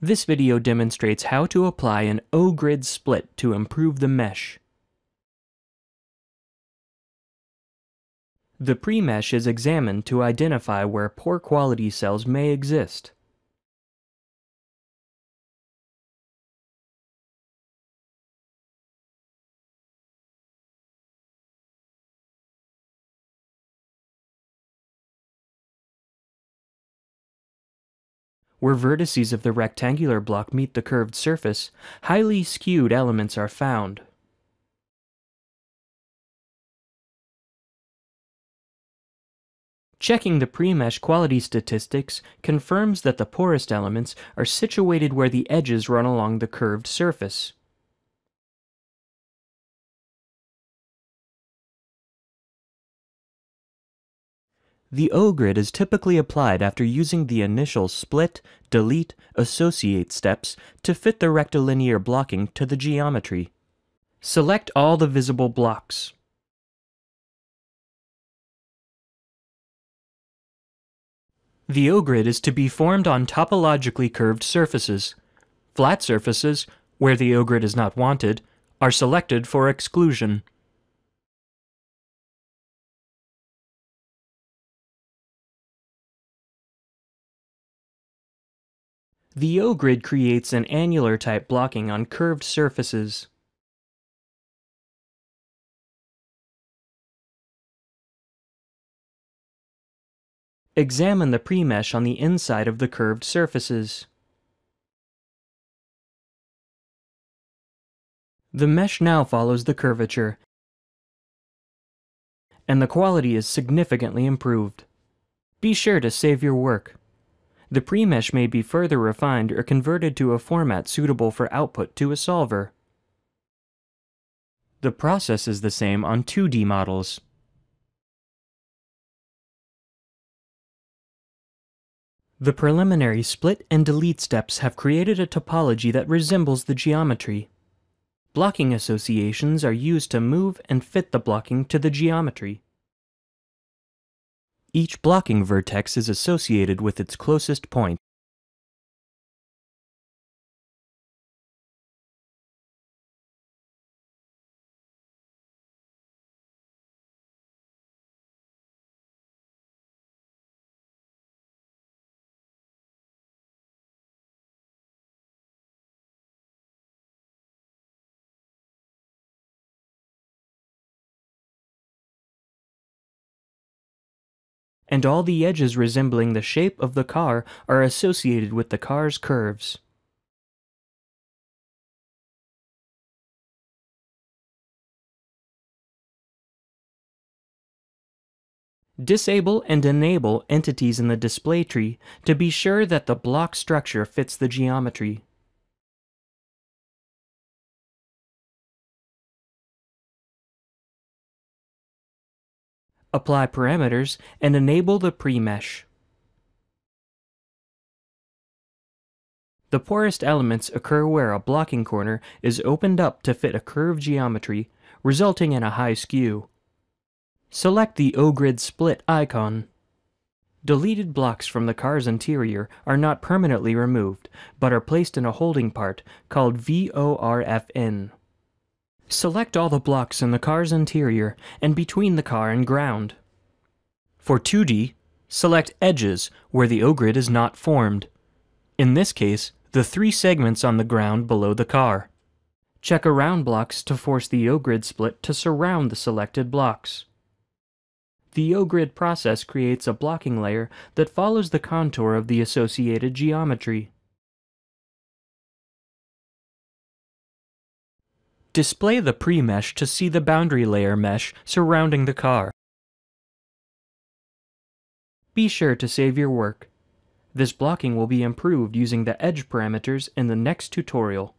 This video demonstrates how to apply an O-grid split to improve the mesh. The pre-mesh is examined to identify where poor quality cells may exist. Where vertices of the rectangular block meet the curved surface, highly skewed elements are found. Checking the pre-mesh quality statistics confirms that the poorest elements are situated where the edges run along the curved surface. The O-grid is typically applied after using the initial split, delete, associate steps to fit the rectilinear blocking to the geometry. Select all the visible blocks. The O-grid is to be formed on topologically curved surfaces. Flat surfaces, where the O-grid is not wanted, are selected for exclusion. The O-grid creates an annular type blocking on curved surfaces. Examine the pre-mesh on the inside of the curved surfaces. The mesh now follows the curvature, and the quality is significantly improved. Be sure to save your work. The pre-mesh may be further refined or converted to a format suitable for output to a solver. The process is the same on 2D models. The preliminary split and delete steps have created a topology that resembles the geometry. Blocking associations are used to move and fit the blocking to the geometry. Each blocking vertex is associated with its closest point. And all the edges resembling the shape of the car are associated with the car's curves. Disable and enable entities in the display tree to be sure that the block structure fits the geometry. Apply parameters, and enable the pre-mesh. The poorest elements occur where a blocking corner is opened up to fit a curved geometry, resulting in a high skew. Select the O-grid split icon. Deleted blocks from the car's interior are not permanently removed, but are placed in a holding part called VORFN. Select all the blocks in the car's interior and between the car and ground. For 2D, select Edges where the O-grid is not formed. In this case, the three segments on the ground below the car. Check around blocks to force the O-grid split to surround the selected blocks. The O-grid process creates a blocking layer that follows the contour of the associated geometry. Display the pre-mesh to see the boundary layer mesh surrounding the car. Be sure to save your work. This blocking will be improved using the edge parameters in the next tutorial.